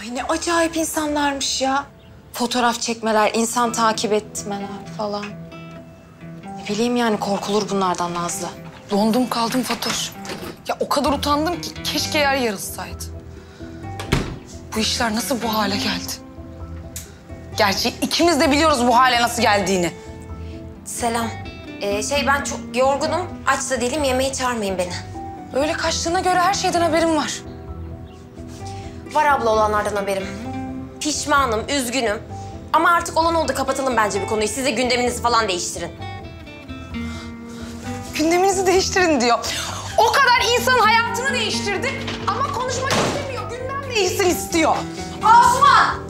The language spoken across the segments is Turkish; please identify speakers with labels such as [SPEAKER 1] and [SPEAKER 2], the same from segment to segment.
[SPEAKER 1] Ay ne acayip insanlarmış ya. Fotoğraf çekmeler, insan takip etmeler falan. Ne bileyim yani korkulur bunlardan Nazlı.
[SPEAKER 2] Dondum kaldım Fatoş. Ya o kadar utandım ki keşke yer yarılsaydı. Bu işler nasıl bu hale geldi? Gerçi ikimiz de biliyoruz bu hale nasıl geldiğini.
[SPEAKER 3] Selam. Ee, şey ben çok yorgunum. Aç da değilim. Yemeğe çağırmayın beni.
[SPEAKER 2] Öyle kaçtığına göre her şeyden haberim var.
[SPEAKER 3] Var abla olanlardan haberim. Pişmanım, üzgünüm. Ama artık olan oldu. Kapatalım bence bir konuyu. Siz de gündeminizi falan değiştirin.
[SPEAKER 2] Gündeminizi değiştirin diyor. O kadar insanın hayatını değiştirdi ama konuşmak istemiyor. Gündem değişsin istiyor. Asuman!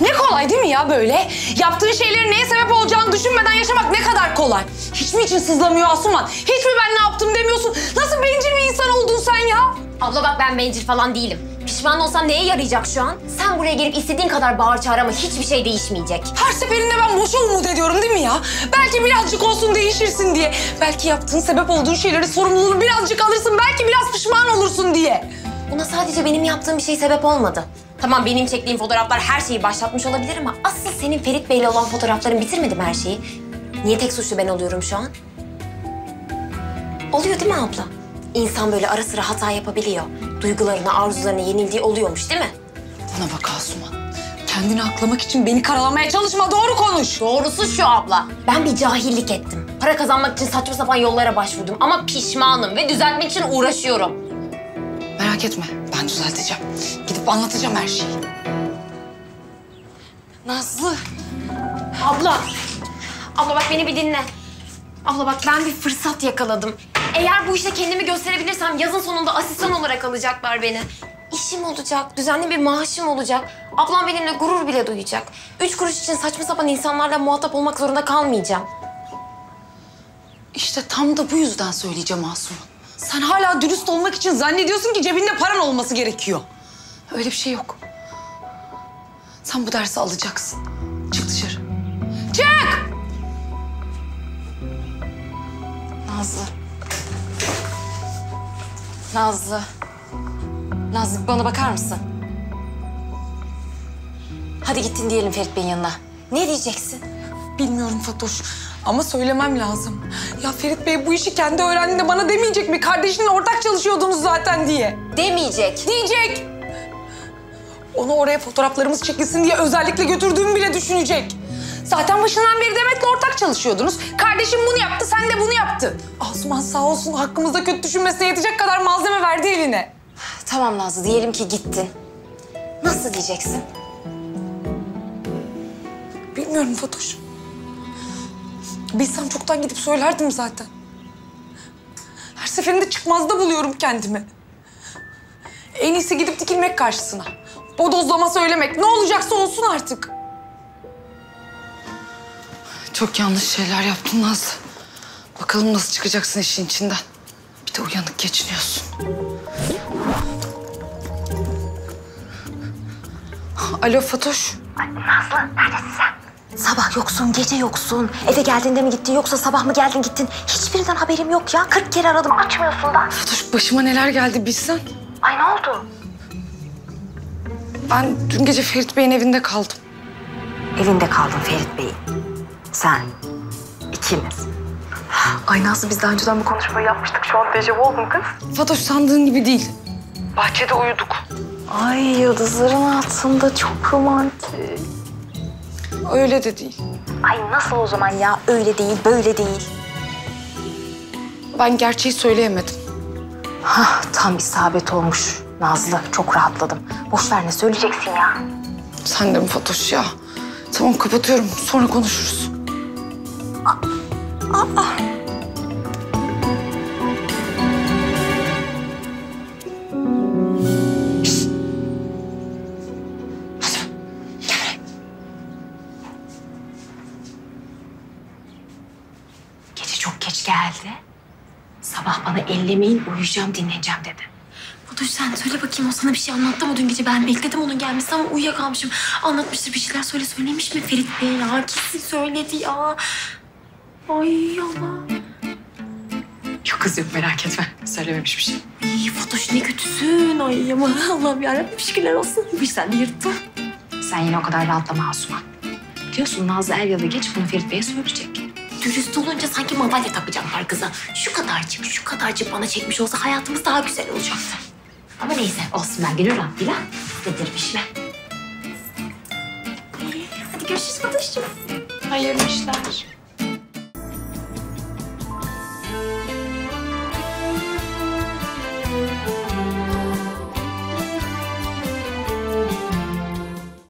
[SPEAKER 2] Ne kolay değil mi ya böyle? Yaptığın şeylerin neye sebep olacağını kadar kolay. Hiç mi için sızlamıyor Asuman? Hiç mi ben ne yaptım demiyorsun? Nasıl bencil bir insan oldun sen ya?
[SPEAKER 3] Abla bak ben bencil falan değilim. Pişman olsam neye yarayacak şu an? Sen buraya gelip istediğin kadar bağır çağır ama hiçbir şey değişmeyecek.
[SPEAKER 2] Her seferinde ben boşa umut ediyorum değil mi ya? Belki birazcık olsun değişirsin diye. Belki yaptığın sebep olduğun şeyleri sorumluluğunu birazcık alırsın. Belki biraz pişman olursun diye.
[SPEAKER 3] Buna sadece benim yaptığım bir şey sebep olmadı. Tamam benim çektiğim fotoğraflar her şeyi başlatmış olabilir ama asıl senin Ferit Bey'le olan fotoğrafların bitirmedi mi her şeyi? Niye tek suçlu ben oluyorum şu an? Oluyor değil mi abla? İnsan böyle ara sıra hata yapabiliyor. Duygularına, arzularına yenildiği oluyormuş değil mi?
[SPEAKER 2] Bana bak Asuman. Kendini aklamak için beni karalamaya çalışma. Doğru konuş.
[SPEAKER 3] Doğrusu şu abla. Ben bir cahillik ettim. Para kazanmak için saçma sapan yollara başvurdum. Ama pişmanım ve düzeltmek için uğraşıyorum.
[SPEAKER 2] Merak etme. Ben düzelteceğim. Gidip anlatacağım her şeyi.
[SPEAKER 1] Nazlı.
[SPEAKER 3] Abla. Abla bak beni bir dinle. Abla bak ben bir fırsat yakaladım. Eğer bu işte kendimi gösterebilirsem yazın sonunda asistan olarak alacaklar beni. İşim olacak, düzenli bir maaşım olacak. Ablam benimle gurur bile duyacak. Üç kuruş için saçma sapan insanlarla muhatap olmak zorunda kalmayacağım.
[SPEAKER 2] İşte tam da bu yüzden söyleyeceğim Asuman. Sen hala dürüst olmak için zannediyorsun ki cebinde paran olması gerekiyor. Öyle bir şey yok. Sen bu dersi alacaksın. Çık dışarı. Çık!
[SPEAKER 1] Nazlı. Nazlı. Nazlı bana bakar mısın? Hadi gittin diyelim Ferit Bey'in yanına. Ne diyeceksin?
[SPEAKER 2] Bilmiyorum Fatoş ama söylemem lazım. Ya Ferit Bey bu işi kendi öğrendiğinde bana demeyecek mi? Kardeşinle ortak çalışıyordunuz zaten diye.
[SPEAKER 3] Demeyecek.
[SPEAKER 2] Diyecek. Onu oraya fotoğraflarımız çekilsin diye özellikle götürdüğümü bile düşünecek. Zaten başından beri Demet'le ortak çalışıyordunuz. Kardeşim bunu yaptı, sen de bunu yaptın. Asuman sağ olsun hakkımızda kötü düşünmesine yetecek kadar malzeme verdi eline.
[SPEAKER 1] Tamam Nazlı diyelim ki gittin. Nasıl diyeceksin?
[SPEAKER 2] Bilmiyorum Fatoş. Bilsem çoktan gidip söylerdim zaten. Her seferinde çıkmazda buluyorum kendimi. En iyisi gidip dikilmek karşısına. Bodozlama söylemek. Ne olacaksa olsun artık. Çok yanlış şeyler yaptın Nazlı. Bakalım nasıl çıkacaksın işin içinden. Bir de uyanık geçiniyorsun. Alo Fatoş.
[SPEAKER 3] Sabah yoksun, gece yoksun. Eve geldiğinde mi gittin yoksa sabah mı geldin gittin? Hiçbirinden haberim yok ya. 40 kere aradım açmıyorsun da.
[SPEAKER 2] Fatoş başıma neler geldi bilsen.
[SPEAKER 3] Ay ne oldu?
[SPEAKER 2] Ben dün gece Ferit Bey'in evinde kaldım.
[SPEAKER 3] Evinde kaldın Ferit Bey'in. Sen, ikimiz.
[SPEAKER 4] Ay Nazlı biz daha önceden bu konuşmayı yapmıştık. Şu an dejavu oldum kız.
[SPEAKER 2] Fatoş sandığın gibi değil.
[SPEAKER 4] Bahçede uyuduk. Ay yıldızların altında çok romantik.
[SPEAKER 2] Öyle de değil.
[SPEAKER 3] Ay nasıl o zaman ya? Öyle değil, böyle değil.
[SPEAKER 2] Ben gerçeği söyleyemedim.
[SPEAKER 3] Hah, tam isabet olmuş. Nazlı, çok rahatladım. Boş ver ne söyleyeceksin ya?
[SPEAKER 2] Sen de mi Fatoş ya? Tamam kapatıyorum. Sonra konuşuruz.
[SPEAKER 3] Gece çok geç geldi. Sabah bana ellemeyin, uyuyacağım, dinleneceğim dedi.
[SPEAKER 5] Fatoş sen söyle bakayım o sana bir şey anlattı mı dün gece? Ben bekledim onun gelmesini ama uyuyakalmışım. Anlatmıştır bir şeyler söyle söylemiş mi Ferit Bey ya? Kesin söyledi ya. Ay Allah.
[SPEAKER 4] Yok
[SPEAKER 6] Kız yok merak etme. Söylememiş bir şey.
[SPEAKER 3] İyi Fatoş ne kötüsün. Ay ama Allah'ım yarabbim şükürler olsun. Bir sen de yırttın.
[SPEAKER 1] Sen yine o kadar rahatlama Asuman. Biliyorsun Nazlı er ya da geç bunu Ferit Bey'e söyleyecek.
[SPEAKER 3] Dürüst olunca sanki madalya takacaklar kıza. Şu kadarcık, şu kadarcık bana çekmiş olsa hayatımız daha güzel olacaktı. Ama neyse olsun ben rahatlığıyla hallederim işimi. İyi, Hadi görüşürüz Fatoş'cum.
[SPEAKER 1] Hayırlı işler.